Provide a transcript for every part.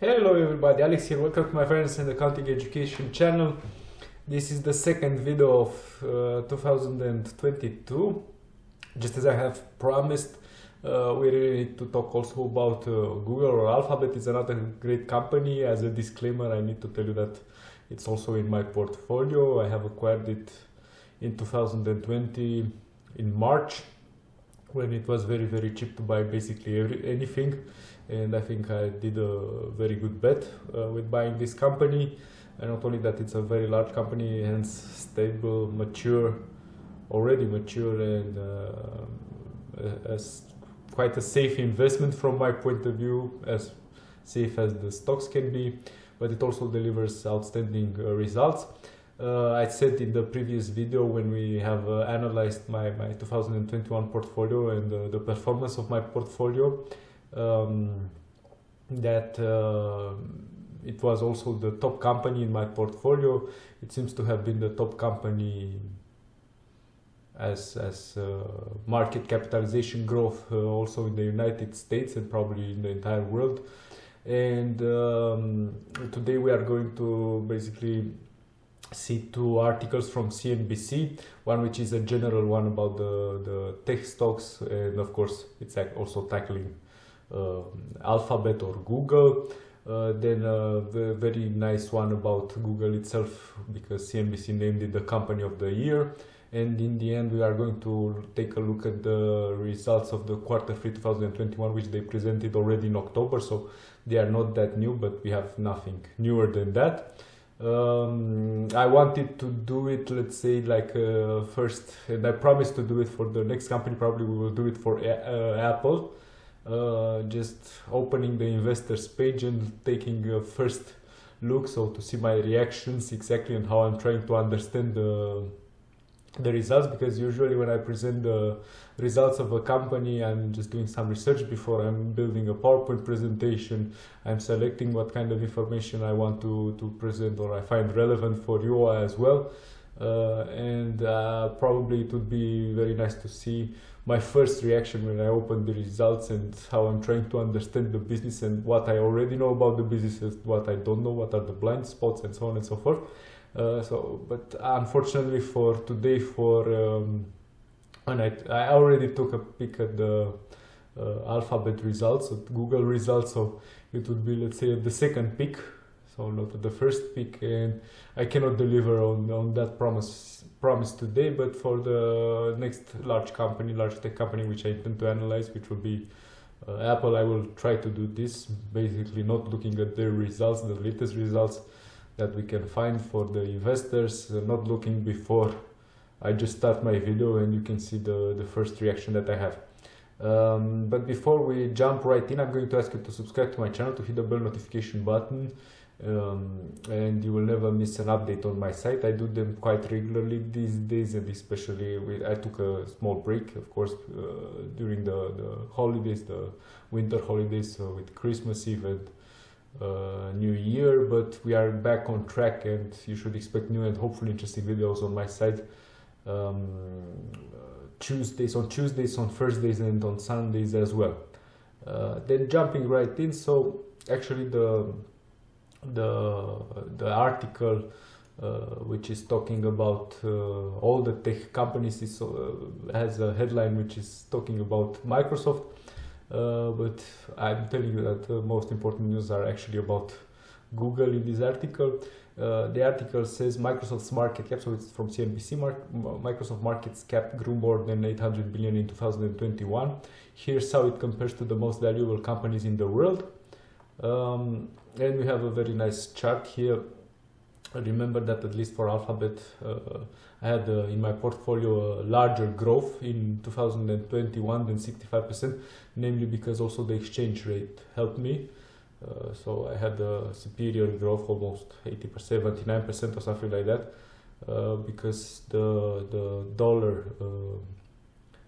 Hello everybody, Alex here, welcome to my Finance and Accounting Education channel. This is the second video of uh, 2022. Just as I have promised, uh, we really need to talk also about uh, Google or Alphabet. It's another great company. As a disclaimer, I need to tell you that it's also in my portfolio. I have acquired it in 2020 in March when it was very very cheap to buy basically every, anything and I think I did a very good bet uh, with buying this company. And not only that it's a very large company hence stable mature already mature and uh, as quite a safe investment from my point of view as safe as the stocks can be. But it also delivers outstanding uh, results. Uh, I said in the previous video when we have uh, analyzed my, my 2021 portfolio and the performance of my portfolio um, that uh, it was also the top company in my portfolio. It seems to have been the top company as, as uh, market capitalization growth uh, also in the United States and probably in the entire world. And um, today we are going to basically see two articles from CNBC, one which is a general one about the, the tech stocks, and of course it's also tackling Alphabet or Google. Uh, then a very nice one about Google itself because CNBC named it the company of the year. And in the end, we are going to take a look at the results of the quarter three 2021, which they presented already in October. So they are not that new, but we have nothing newer than that um, I wanted to do it, let's say, like uh, first, and I promised to do it for the next company. Probably we will do it for uh, Apple. Uh, just opening the investors page and taking a first look, so to see my reactions exactly and how I'm trying to understand the the results because usually when I present the results of a company I'm just doing some research before I'm building a PowerPoint presentation. I'm selecting what kind of information I want to, to present or I find relevant for you as well. Uh, and uh, probably it would be very nice to see my first reaction when I open the results and how I'm trying to understand the business and what I already know about the business, and what I don't know, what are the blind spots and so on and so forth. Uh, so, but unfortunately for today, for um, and I, I already took a peek at the uh, Alphabet results, at Google results, so it would be let's say the second pick, so the first pick, and I cannot deliver on on that promise promise today. But for the next large company, large tech company, which I intend to analyze, which will be uh, Apple, I will try to do this, basically not looking at their results, the latest results that we can find for the investors, uh, not looking before I just start my video and you can see the, the first reaction that I have. Um, but before we jump right in, I'm going to ask you to subscribe to my channel, to hit the bell notification button, um, and you will never miss an update on my site. I do them quite regularly these days, and especially with, I took a small break, of course, uh, during the, the holidays, the winter holidays, so with Christmas Eve and uh, new year but we are back on track and you should expect new and hopefully interesting videos on my site. um, uh, Tuesdays on Tuesdays on Thursdays and on Sundays as well uh, then jumping right in so actually the the the article uh, which is talking about uh, all the tech companies is, uh, has a headline which is talking about Microsoft but I'm telling you that the most important news are actually about Google in this article. Uh, the article says Microsoft's market cap, so it's from CNBC, mark, Microsoft market cap grew more than 800 billion in 2021. Here's how it compares to the most valuable companies in the world. Um, and we have a very nice chart here remember that at least for Alphabet, uh, I had uh, in my portfolio a larger growth in 2021 than 65%, namely because also the exchange rate helped me. Uh, so I had a superior growth, almost 80%, 79% or something like that, uh, because the the dollar uh,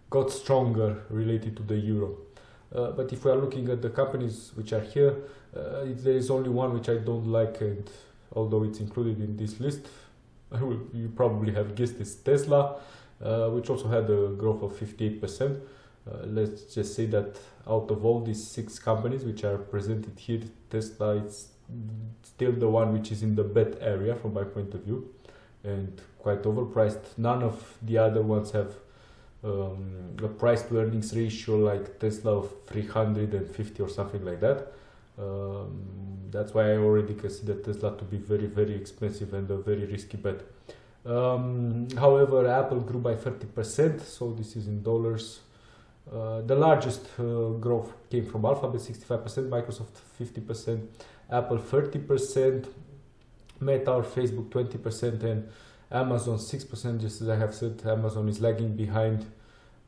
got stronger related to the euro. Uh, but if we are looking at the companies which are here, there is only one which I don't like and although it's included in this list. you probably have guessed it's Tesla, uh, which also had a growth of 58%. Uh, let's just say that out of all these six companies which are presented here, Tesla is still the one which is in the bet area from my point of view and quite overpriced. None of the other ones have um, a price to earnings ratio like Tesla of 350 or something like that. Um, that's why I already consider Tesla to be very, very expensive and a very risky bet. Um, however, Apple grew by 30%, so this is in dollars. Uh, the largest uh, growth came from Alphabet, 65%, Microsoft 50%, Apple 30%, Meta or Facebook 20%, and Amazon 6%. Just as I have said, Amazon is lagging behind.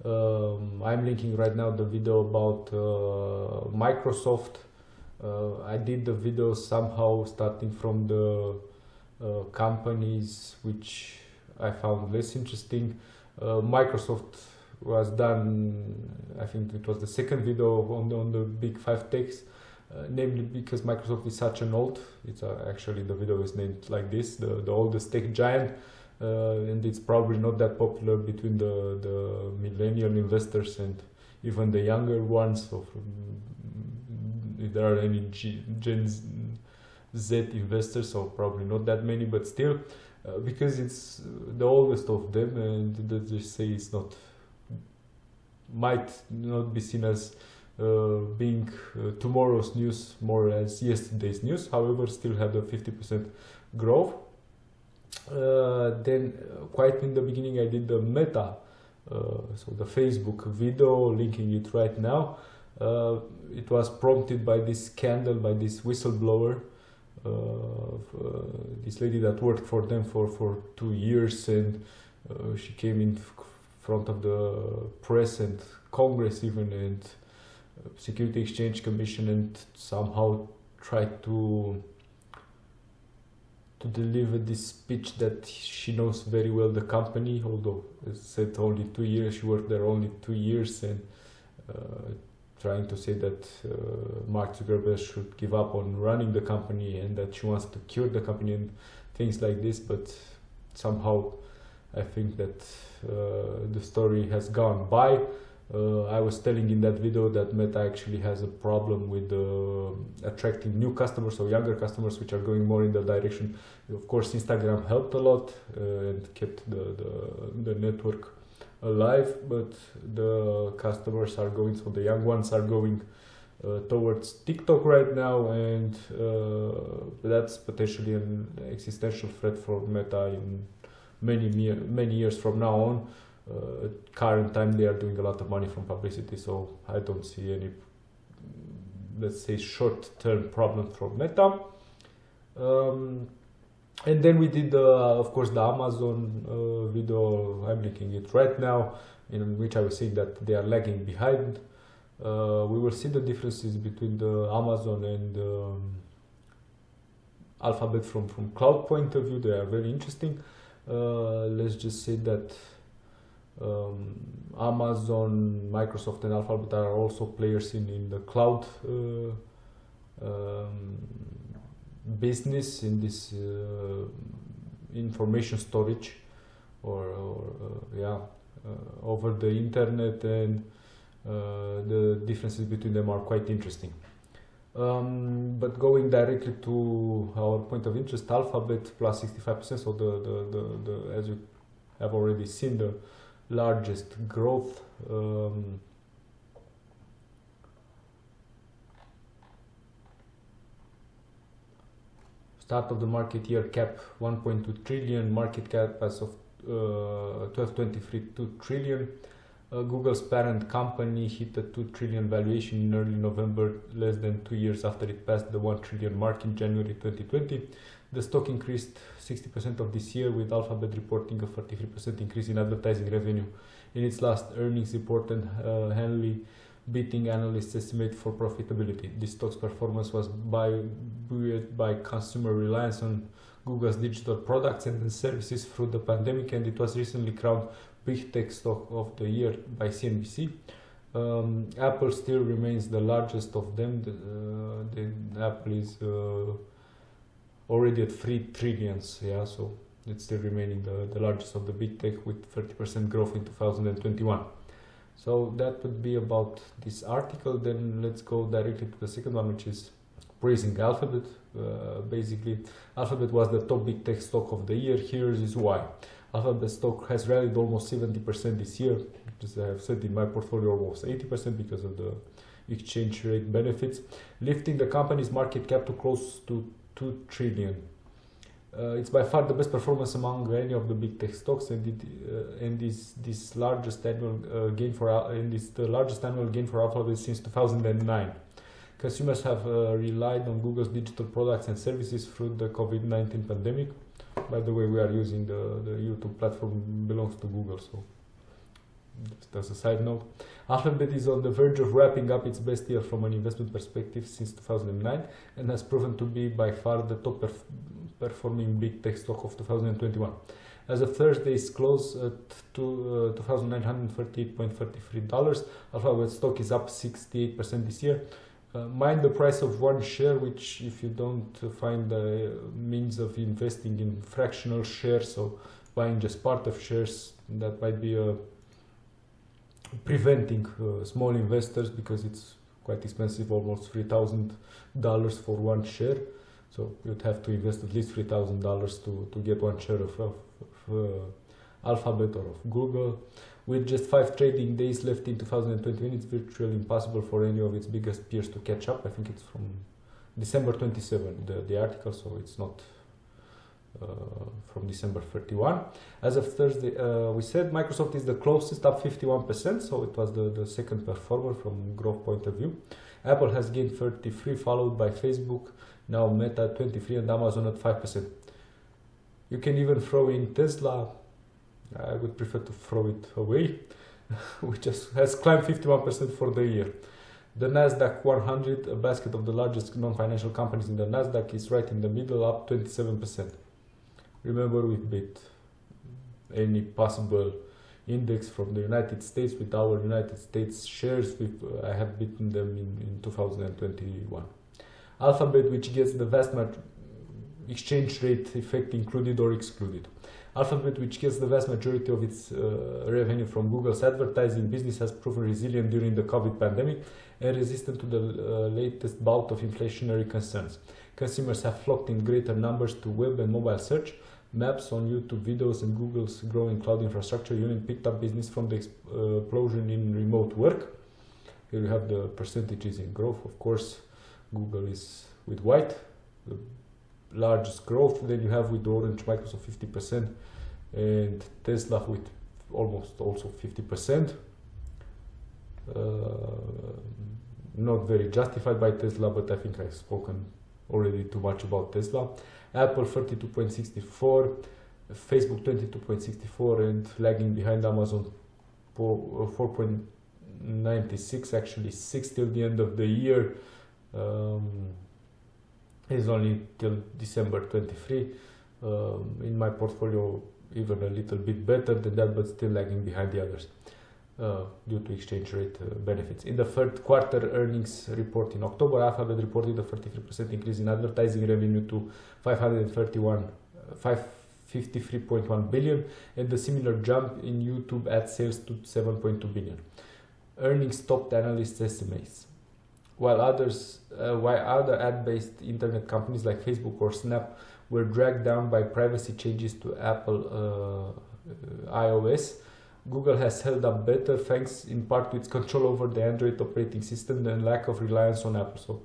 Um, I'm linking right now the video about uh, Microsoft. Uh, I did the video somehow starting from the uh, companies which I found less interesting. Uh, Microsoft was done, I think it was the second video on the, on the big five techs, uh, namely because Microsoft is such an old, it's uh, actually the video is named like this, the, the oldest tech giant, uh, and it's probably not that popular between the, the millennial investors and even the younger ones. So if there are any G, Gen Z investors, so probably not that many, but still, uh, because it's the oldest of them, and they say it's not might not be seen as being uh, tomorrow's news more or less yesterday's news. However, still had a 50% growth. Uh, then, uh, quite in the beginning, I did the Meta, uh, so the Facebook video, linking it right now. Uh, it was prompted by this scandal, by this whistleblower uh, uh, this lady that worked for them for, for two years and uh, she came in front of the press and Congress even and Security Exchange Commission and somehow tried to to deliver this speech that she knows very well the company although it said only two years she worked there only two years and uh, trying to say that uh, Mark Zuckerberg should give up on running the company and that she wants to cure the company and things like this. But somehow, I think that uh, the story has gone by. Uh, I was telling in that video that Meta actually has a problem with uh, attracting new customers or younger customers, which are going more in the direction. Of course, Instagram helped a lot uh, and kept the, the, the network alive, but the customers are going, so the young ones are going uh, towards TikTok right now, and uh, that's potentially an existential threat for Meta in many many years from now on. Uh, current time, they are doing a lot of money from publicity, so I don't see any, let's say, short-term problem from Meta. Um, and then we did uh, of course the amazon uh, video. I'm linking it right now in which i was saying that they are lagging behind. Uh, we will see the differences between the amazon and um, alphabet from from cloud point of view. They are very interesting. Uh, let's just say that um, amazon microsoft and alphabet are also players in in the cloud uh, um, business in this uh, information storage or, or uh, yeah uh, over the internet and the differences between them are quite interesting. Um, but going directly to our point of interest, Alphabet plus 65%, so the, the, the, the, as you have already seen, the largest growth um, start of the market year cap 1.2 trillion, market cap as of uh, 1223 2 trillion. Uh, Google's parent company hit a 2 trillion valuation in early November, less than two years after it passed the 1 trillion mark in January 2020. The stock increased 60% of this year, with Alphabet reporting a 43% increase in advertising revenue. In its last earnings report, and uh, Henley beating analysts' estimate for profitability. This stock's performance was buoyed by consumer reliance on Google's digital products and services through the pandemic, and it was recently crowned Big Tech Stock of the Year by CNBC. Um, Apple still remains the largest of them. The, uh, the Apple is uh, already at three trillions. Yeah, so it's still remaining the, the largest of the big tech with 30% growth in 2021. So that would be about this article. Then let's go directly to the second one, which is praising Alphabet. Uh, basically, Alphabet was the top big tech stock of the year. Here is why. Alphabet stock has rallied almost 70% this year. As I have said in my portfolio, almost 80% because of the exchange rate benefits, lifting the company's market cap to close to 2 trillion. Uh, it's by far the best performance among any of the big tech stocks, and it, uh, and this this largest annual uh, gain for and it's the largest annual gain for Alphabet since 2009. Consumers have uh, relied on Google's digital products and services through the COVID-19 pandemic. By the way, we are using the, the YouTube platform belongs to Google, so just as a side note. Alphabet is on the verge of wrapping up its best year from an investment perspective since 2009 and has proven to be by far the top perf performing big tech stock of 2021. As of Thursday's close at uh, $2,938.33, Alphabet stock is up 68% this year uh, mind the price of one share, which if you don't find the means of investing in fractional shares, so buying just part of shares, that might be a preventing uh, small investors because it's quite expensive, almost three thousand dollars for one share. So you'd have to invest at least three thousand dollars to to get one share of, of, of uh, Alphabet or of Google. With just five trading days left in 2021, it's virtually impossible for any of its biggest peers to catch up. I think it's from December 27, the, the article, so it's not from December 31. As of Thursday, uh, we said Microsoft is the closest, up 51%, so it was the, the second performer from growth point of view. Apple has gained 33, followed by Facebook, now Meta 23, and Amazon at 5%. You can even throw in Tesla, I would prefer to throw it away, which has climbed 51% for the year. The Nasdaq 100, a basket of the largest non-financial companies in the Nasdaq, is right in the middle, up 27%. Remember, we beat any possible index from the United States with our United States shares. we uh, I have beaten them in, in 2021. Alphabet, which gets the vast exchange rate effect included or excluded. Alphabet, which gets the vast majority of its uh, revenue from Google's advertising business, has proven resilient during the COVID pandemic and resistant to the uh, latest bout of inflationary concerns. Consumers have flocked in greater numbers to web and mobile search. Maps on YouTube videos and Google's growing cloud infrastructure unit picked up business from the uh, explosion in remote work. Here you have the percentages in growth. Of course, Google is with white, the largest growth. Then you have with Orange Microsoft 50% and Tesla with almost also 50%. Uh, not very justified by Tesla, but I think I've spoken already too much about Tesla. Apple 32.64, Facebook 22.64, and lagging behind Amazon 4.96, actually 6 till the end of the year. Um, is only till December 23. Um, in my portfolio, even a little bit better than that, but still lagging behind the others uh, due to exchange rate uh, benefits. In the third quarter earnings report in October, Alphabet reported a 33% increase in advertising revenue to 531, uh, 553.1 billion, and a similar jump in YouTube ad sales to 7.2 billion. Earnings topped analysts' estimates while others, uh, while other ad-based internet companies like Facebook or Snap were dragged down by privacy changes to Apple uh, iOS, Google has held up better thanks in part to its control over the Android operating system and lack of reliance on Apple. So,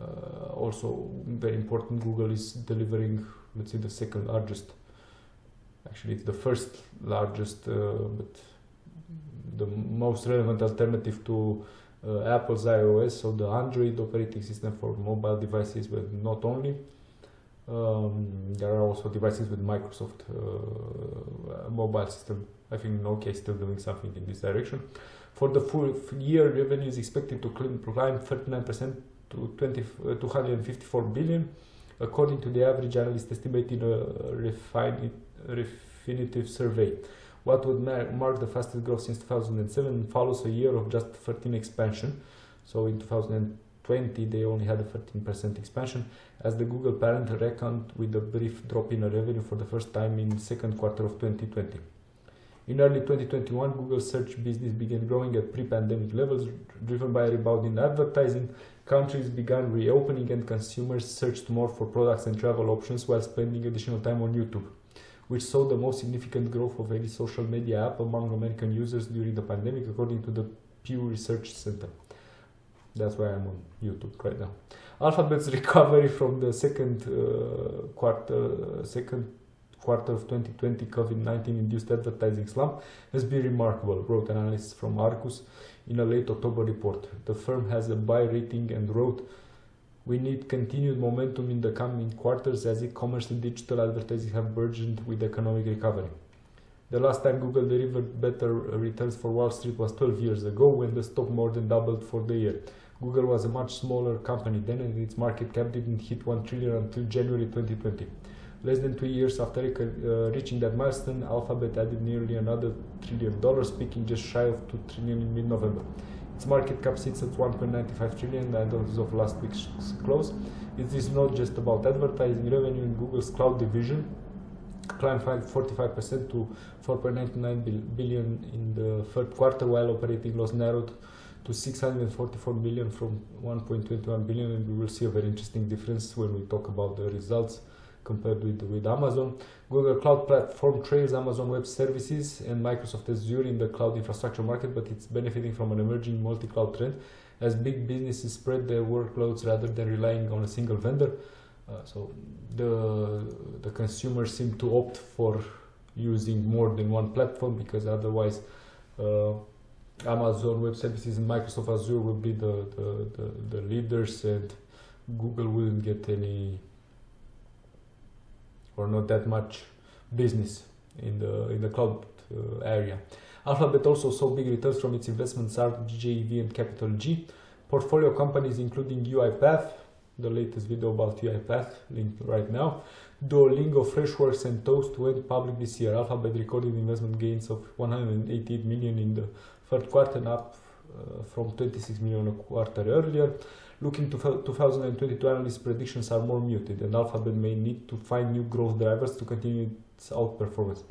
uh, also very important, Google is delivering, let's say, the second largest. Actually, it's the first largest, uh, but the most relevant alternative to uh, Apple's iOS, so the Android operating system for mobile devices, but not only. Um, there are also devices with Microsoft uh, mobile system. I think Nokia is still doing something in this direction. For the full year, revenue is expected to climb 39% to 20, uh, 254 billion, according to the average analyst estimate in a refined, Refinitiv survey. What would mark the fastest growth since 2007 follows a year of just 13 expansion. So in 2020 they only had a 13% expansion as the Google parent reckoned with a brief drop in revenue for the first time in second quarter of 2020. In early 2021, Google search business began growing at pre-pandemic levels, driven by a rebound in advertising. Countries began reopening and consumers searched more for products and travel options while spending additional time on YouTube, which saw the most significant growth of any social media app among American users during the pandemic, according to the Pew Research Center. That's why I'm on YouTube right now. Alphabet's recovery from the second uh, quarter, second quarter of 2020 COVID-19 induced advertising slump has been remarkable, wrote analysts from Argus in a late October report. The firm has a buy rating and wrote, we need continued momentum in the coming quarters as e-commerce and digital advertising have burgeoned with economic recovery. The last time Google delivered better returns for Wall Street was 12 years ago when the stock more than doubled for the year. Google was a much smaller company then and its market cap didn't hit 1 trillion until January 2020. Less than two years after uh, reaching that milestone, Alphabet added nearly another trillion dollars, peaking just shy of 2 trillion in mid-November. Its market cap sits at 1.95 trillion as of last week's close. It is not just about advertising revenue in Google's cloud division, climbed 45% to 4.99 billion in the third quarter, while operating loss narrowed to 644 million from 1.21 billion, and we will see a very interesting difference when we talk about the results compared with, with Amazon. Google Cloud Platform trails Amazon Web Services and Microsoft Azure in the cloud infrastructure market, but it's benefiting from an emerging multi-cloud trend as big businesses spread their workloads rather than relying on a single vendor. Uh, so the the consumers seem to opt for using more than one platform because otherwise uh, Amazon Web Services and Microsoft Azure will be the, the, the, the leaders and Google wouldn't get any or not that much business in the in the cloud uh, area. Alphabet also saw big returns from its investments RJV and Capital G. Portfolio companies including UiPath, the latest video about UiPath, linked right now. Duolingo, Freshworks, and Toast went public this year. Alphabet recorded investment gains of 188 million in the third quarter, up uh, from 26 million a quarter earlier. Looking to 2022, analysts' predictions are more muted, and Alphabet may need to find new growth drivers to continue its outperformance.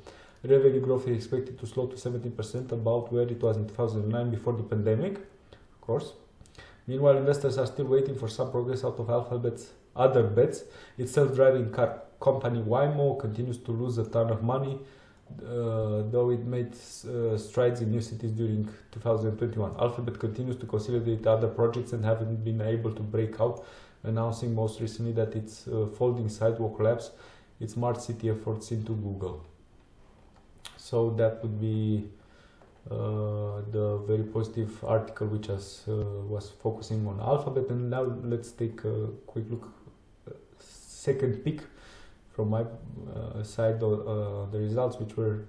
Revenue growth is expected to slow to 17%, about where it was in 2009 before the pandemic, of course. Meanwhile, investors are still waiting for some progress out of Alphabet's other bets. Its self-driving car company Waymo continues to lose a ton of money, uh, though it made uh, strides in new cities during 2021. Alphabet continues to consolidate other projects and haven't been able to break out, announcing most recently that it's uh, folding Sidewalk Labs, its smart city efforts into Google. So that would be uh, the very positive article which has, uh, was focusing on alphabet. And now let's take a quick look uh, second peek from my uh, side of uh, the results which were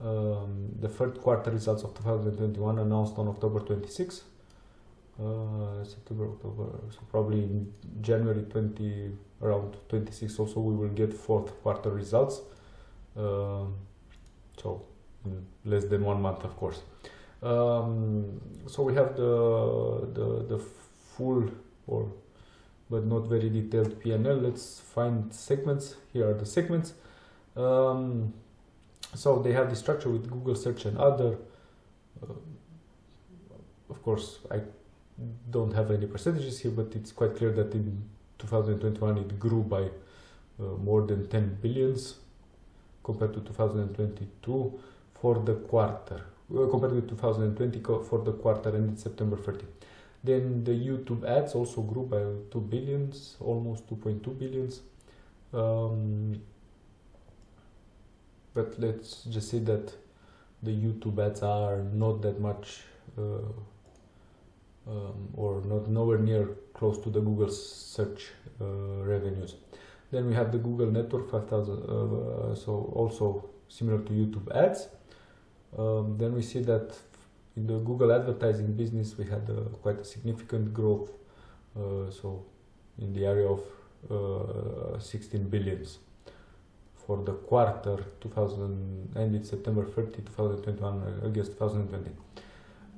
um, the third quarter results of 2021 announced on October 26 September October so probably in January 20 around 26 also we will get fourth quarter results. Um, so less than one month, of course. Um, so we have the, the, the full or but not very detailed PNL. Let's find segments. Here are the segments. Um, so they have the structure with Google search and other. Uh, of course, I don't have any percentages here, but it's quite clear that in 2021 it grew by uh, more than 10 billions compared to 2022 for the quarter compared with 2020 for the quarter ended September 30. Then the YouTube ads also grew by 2 billions, almost 2.2 billions. Um, but let's just say that the YouTube ads are not that much uh, um, or not nowhere near close to the Google search uh, revenues. Then we have the Google network 5000, uh, so also similar to YouTube ads. Um, then we see that in the Google advertising business we had uh, quite a significant growth. Uh, so in the area of uh, 16 billions for the quarter 2000 ended September 30, 2021 uh, against 2020.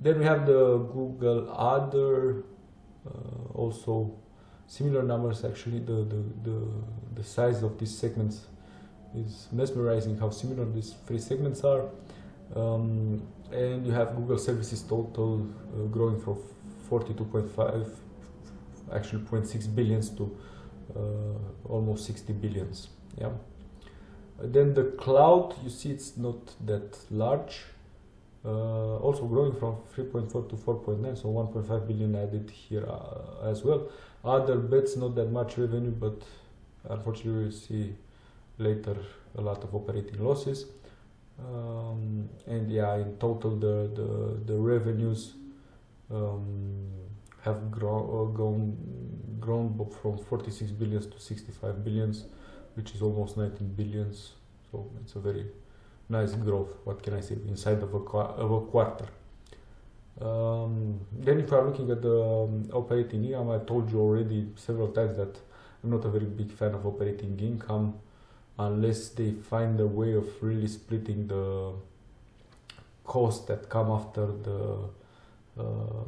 Then we have the Google other uh, also similar numbers actually the, the, the, the size of these segments is mesmerizing how similar these three segments are Um, and you have Google Services total uh, growing from 42.5, actually 0.6 billions to uh, almost 60 billions. Yeah. Then the cloud, you see, it's not that large. Uh, also growing from 3.4 to 4.9, so 1.5 billion added here uh, as well. Other bets, not that much revenue, but unfortunately, we see later a lot of operating losses. Um, and yeah, in total, the the, the revenues um, have grown uh, grown grown from 46 billions to 65 billions, which is almost 19 billions. So it's a very nice growth. What can I say? Inside of a of a quarter. Um, then, if you are looking at the um, operating income, I told you already several times that I'm not a very big fan of operating income unless they find a way of really splitting the costs that come after the uh,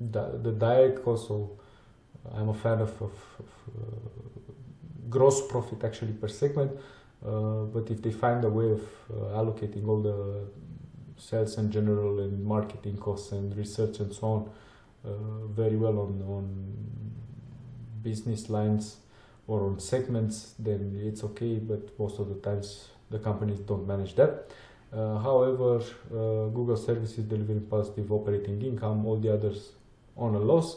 the, the direct cost. So I'm a fan of, of, of uh, gross profit actually per segment. Uh, but if they find a way of uh, allocating all the sales and general and marketing costs and research and so on uh, very well on, on business lines or on segments, then it's okay. But most of the times the companies don't manage that. Uh, however, uh, Google services delivering positive operating income, all the others on a loss.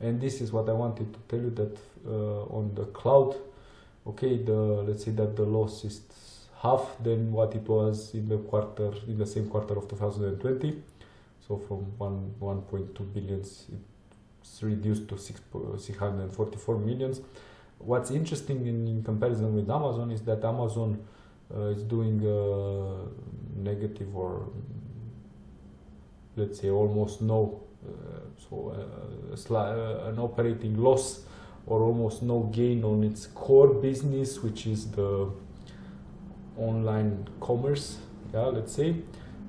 And this is what I wanted to tell you that uh, on the cloud, okay, the let's say that the loss is half than what it was in the quarter in the same quarter of 2020. So from one 1.2 billions, it's reduced to 6, 644 millions. What's interesting in, in comparison with Amazon is that Amazon uh, is doing uh, negative or let's say almost no uh, so an operating loss or almost no gain on its core business which is the online commerce yeah let's say.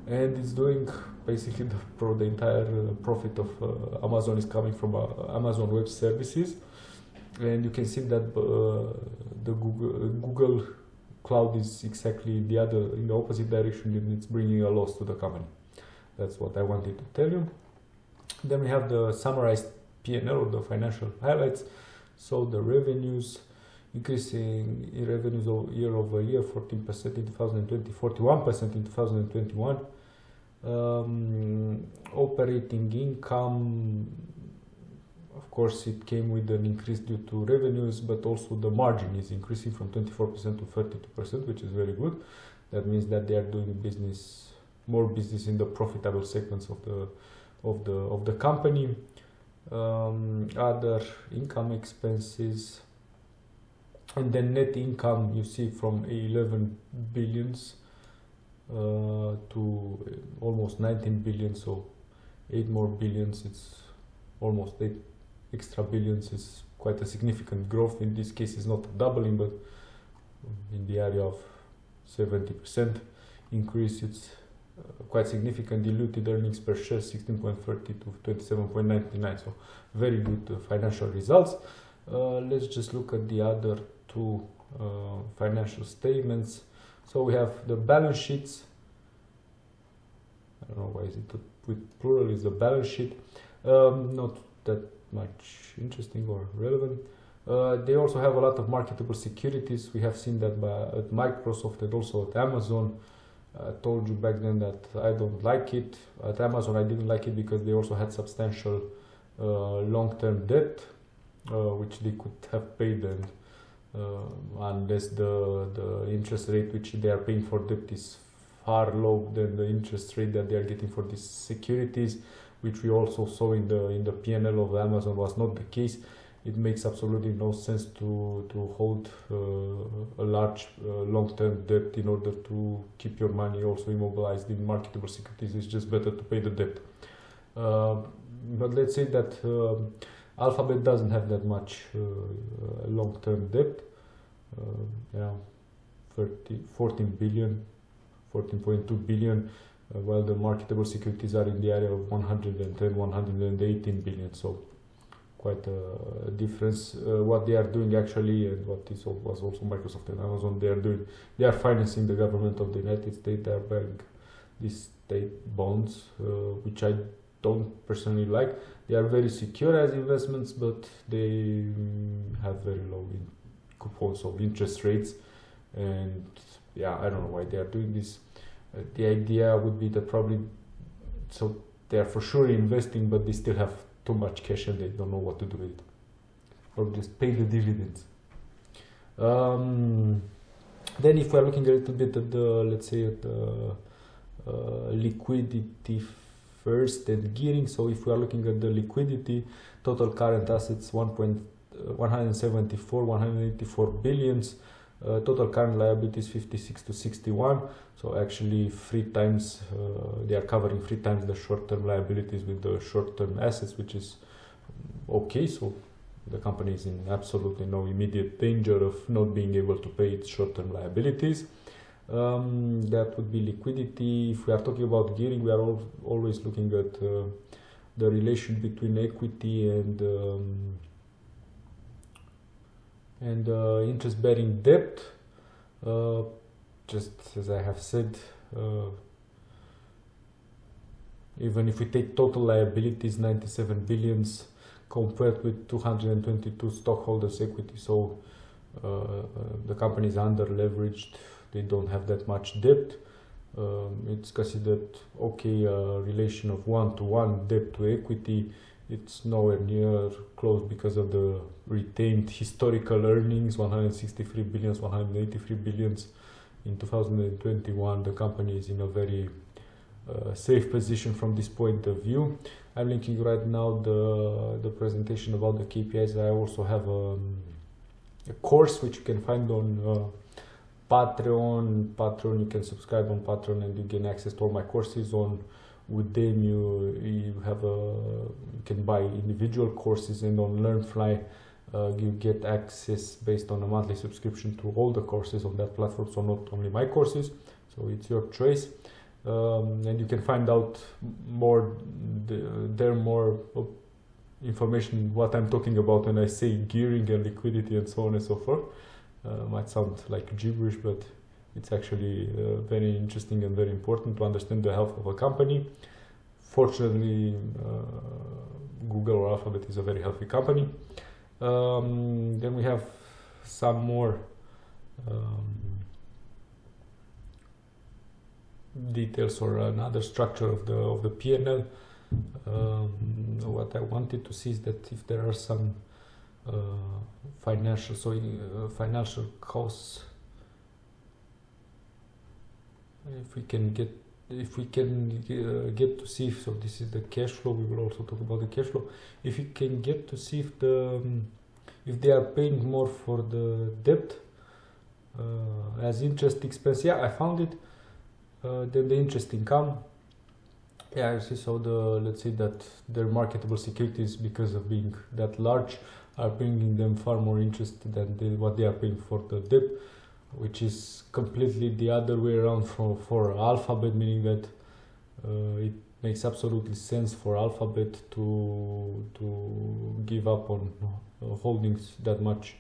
And it's doing basically the, pro, the entire profit of uh, Amazon is coming from uh, Amazon Web Services and you can see that uh, the Google, Google cloud is exactly the other in the opposite direction and it's bringing a loss to the company. That's what i wanted to tell you. Then we have the summarized p&l the financial highlights. So the revenues increasing in revenues year over year 14% in 2020 41% in 2021 um, operating income of course it came with an increase due to revenues but also the margin is increasing from 24% to 32% which is very good. That means that they are doing business more business in the profitable segments of the of the of the company. Um, other income expenses. And then net income you see from 11 billions uh, to almost 19 billion so 8 more billions it's almost 8 extra billions is quite a significant growth. In this case, it's not doubling, but in the area of 70% increase, it's uh, quite significant. Diluted earnings per share 16.30 to 27.99. So very good uh, financial results. Uh, let's just look at the other two uh, financial statements. So we have the balance sheets. I don't know why is it with plural is the balance sheet. Um, not that much interesting or relevant. Uh, they also have a lot of marketable securities. We have seen that by, at Microsoft and also at Amazon. I told you back then that I don't like it. At Amazon, I didn't like it because they also had substantial uh, long-term debt, uh, which they could have paid, and uh, unless the the interest rate which they are paying for debt is far lower than the interest rate that they are getting for these securities, which we also saw in the in the PNL of Amazon was not the case. It makes absolutely no sense to to hold uh, a large uh, long-term debt in order to keep your money also immobilized in marketable securities. It's just better to pay the debt. Uh, but let's say that um, Alphabet doesn't have that much uh, long-term debt. Uh, yeah, 30, 14 billion, 14.2 billion uh, while the marketable securities are in the area of 110, 118 billion. So quite a difference. Uh, what they are doing actually, and what is was also Microsoft and Amazon, they are doing, they are financing the government of the United States. They are buying these state bonds, uh, which I don't personally like. They are very secure as investments, but they mm, have very low coupons of interest rates, and yeah, I don't know why they are doing this. Uh, the idea would be that probably so they are for sure investing, but they still have too much cash and they don't know what to do with it, or just pay the dividends. Um, then, if we are looking a little bit at the, let's say, at the uh, liquidity first and gearing. So, if we are looking at the liquidity, total current assets 1. Uh, 174, 184 billions. Uh, total current liabilities 56 to 61 so actually three times uh, they are covering three times the short-term liabilities with the short-term assets which is okay. So the company is in absolutely no immediate danger of not being able to pay its short-term liabilities. Um, that would be liquidity. If we are talking about gearing we are al always looking at uh, the relation between equity and um, and uh, interest bearing debt uh, just as I have said uh, even if we take total liabilities 97 billions compared with 222 stockholders equity. So uh, uh, the company is under leveraged they don't have that much debt. Um, it's considered okay relation of one to one debt to equity it's nowhere near close because of the retained historical earnings 163 billions 183 billions. In 2021 the company is in a very uh, safe position from this point of view. I'm linking right now the the presentation about the kpis i also have a, um, a course which you can find on uh, patreon. Patreon you can subscribe on patreon and you gain access to all my courses on with them you you have a you can buy individual courses and on learnfly uh, you get access based on a monthly subscription to all the courses on that platform so not only my courses so it's your choice. Um, and you can find out more there more information what i'm talking about when i say gearing and liquidity and so on and so forth. Uh, might sound like gibberish but it's actually uh, very interesting and very important to understand the health of a company. Fortunately, uh, Google or Alphabet is a very healthy company. Um, then we have some more um, details or another structure of the of the PNL. Um, what I wanted to see is that if there are some uh, financial so uh, financial costs if we can get if we can uh, get to see if, so this is the cash flow we will also talk about the cash flow. If we can get to see if the um, if they are paying more for the debt uh, as interest expense yeah i found it uh, then the interest income yeah I see so the let's say that their marketable securities because of being that large are bringing them far more interest than what they are paying for the debt which is completely the other way around for, for alphabet meaning that uh, it makes absolutely sense for alphabet to to give up on uh, holdings that much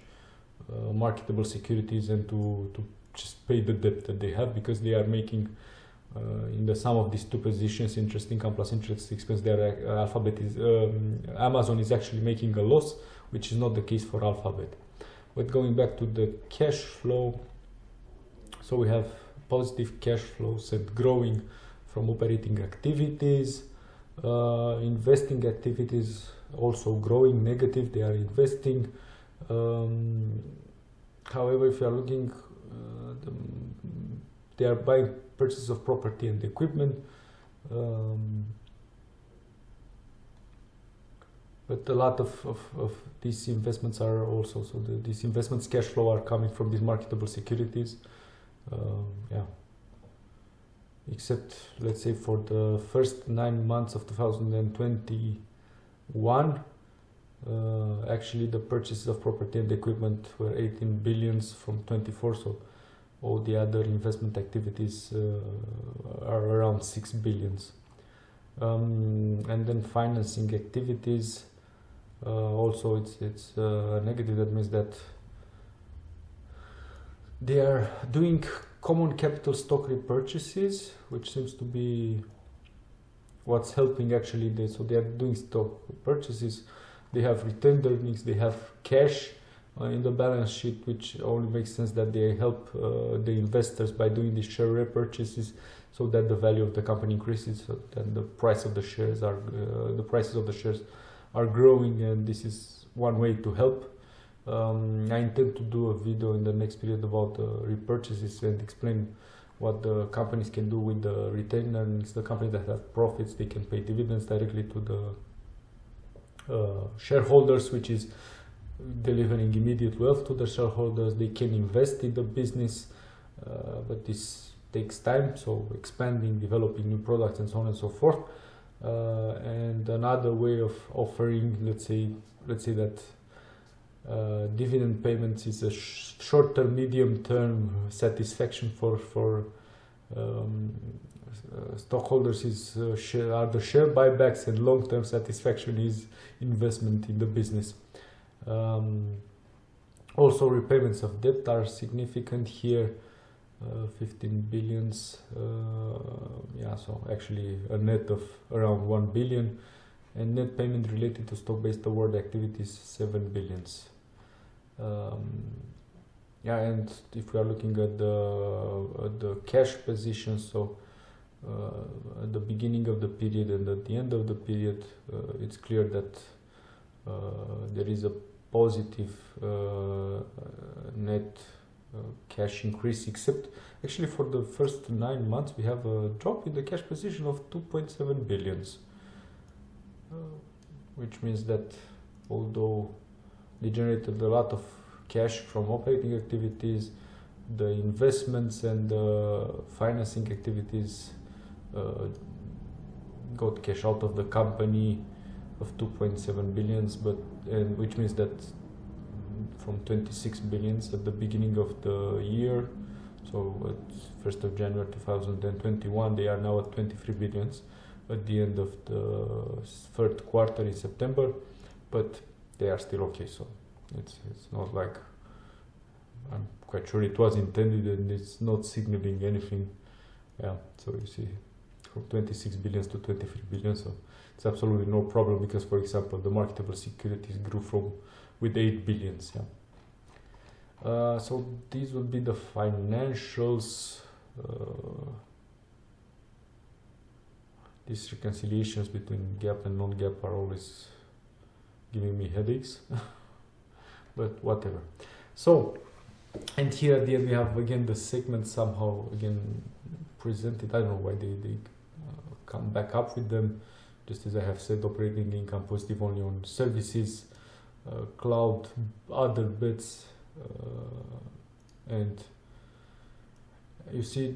uh, marketable securities and to to just pay the debt that they have because they are making uh, in the sum of these two positions interest income plus interest expense their uh, alphabet is um, amazon is actually making a loss which is not the case for alphabet. But going back to the cash flow so we have positive cash flows and growing from operating activities. Uh, investing activities also growing negative, they are investing. Um, however, if you are looking, uh, the, they are buying purchase of property and equipment. Um, but a lot of, of, of, these investments are also, so the, these investments cash flow are coming from these marketable securities. Um, yeah. Except let's say for the first nine months of 2021 uh, actually the purchases of property and equipment were 18 billions from 24 so all the other investment activities uh, are around 6 billions. Um, and then financing activities also it's it's negative. That means that they are doing common capital stock repurchases which seems to be what's helping actually they so they are doing stock purchases they have retained earnings they have cash uh, in the balance sheet which only makes sense that they help uh, the investors by doing these share repurchases so that the value of the company increases so that the price of the shares are uh, the prices of the shares are growing and this is one way to help um, I intend to do a video in the next period about uh, repurchases and explain what the companies can do with the retained earnings. The companies that have profits, they can pay dividends directly to the uh, shareholders, which is delivering immediate wealth to the shareholders. They can invest in the business, uh, but this takes time. So expanding, developing new products, and so on and so forth. Uh, and another way of offering, let's say, let's say that uh, dividend payments is a sh short-term, medium-term satisfaction for for um, uh, stockholders is uh, share, are the share buybacks and long-term satisfaction is investment in the business. Um, also, repayments of debt are significant here. Uh, 15 billions uh, yeah so actually a net of around 1 billion and net payment related to stock-based award activities 7 billions um, yeah and if we are looking at the at the cash position so uh, at the beginning of the period and at the end of the period uh, it's clear that uh, there is a positive uh, net uh, cash increase except actually for the first nine months we have a drop in the cash position of 2.7 billions uh, which means that although they generated a lot of cash from operating activities, the investments and the financing activities uh, got cash out of the company of 2.7 billions, but and which means that from 26 billions at the beginning of the year, so at 1st of January 2021, they are now at 23 billions. At the end of the third quarter in September, but they are still okay. So it's it's not like I'm quite sure it was intended and it's not signaling anything. Yeah, so you see from 26 billions to 23 billion, so it's absolutely no problem because, for example, the marketable securities grew from with 8 billions. Yeah. Uh, so these would be the financials. Uh, these reconciliations between GAAP and non-GAAP are always giving me headaches but whatever. So and here at the end we have again the segment somehow again presented. I don't know why they, they uh, come back up with them. Just as i have said operating income positive only on services uh, cloud Other Bets uh, and you see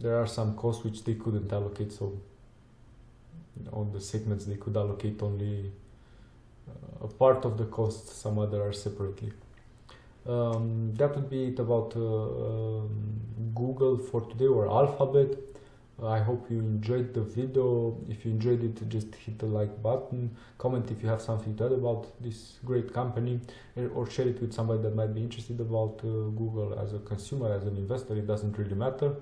there are some costs which they couldn't allocate so on the segments they could allocate only a part of the cost, some other are separately. Um, that would be it about uh, um, Google for today or Alphabet. I hope you enjoyed the video. If you enjoyed it, just hit the like button. Comment if you have something to add about this great company eh, or share it with somebody that might be interested about uh, Google as a consumer, as an investor. It doesn't really matter.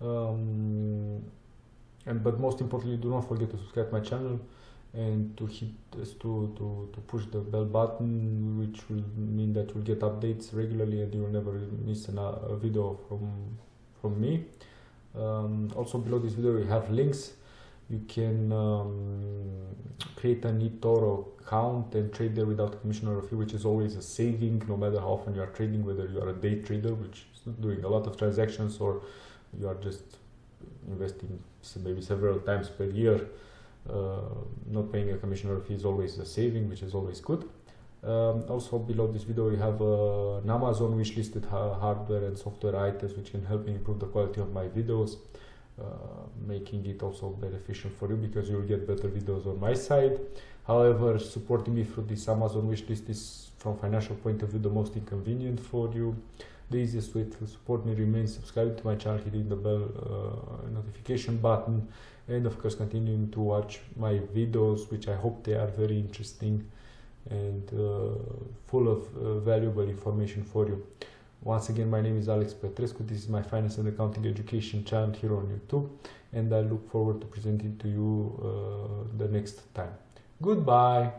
Um, and but most importantly, do not forget to subscribe to my channel and to hit to, to, to push the bell button which will mean that you'll get updates regularly and you will never miss an, a video from from me. Um, also below this video we have links. You can um, create an eToro account and trade there without commission or fee which is always a saving no matter how often you are trading whether you are a day trader which is doing a lot of transactions or you are just investing maybe several times per year. uh, not paying a commission or fee is always a saving, which is always good. Um, also below this video we have uh, an Amazon wish list ha hardware and software items which can help me improve the quality of my videos, uh, making it also beneficial for you because you'll get better videos on my side. However, supporting me through this Amazon wish list is from financial point of view the most inconvenient for you. The easiest way to support me remains subscribing to my channel, hitting the bell uh, notification button, and of course continuing to watch my videos which I hope they are very interesting and uh, full of uh, valuable information for you. Once again, my name is Alex Petrescu. This is my finance and accounting education channel here on YouTube, and I look forward to presenting to you uh, the next time. Goodbye.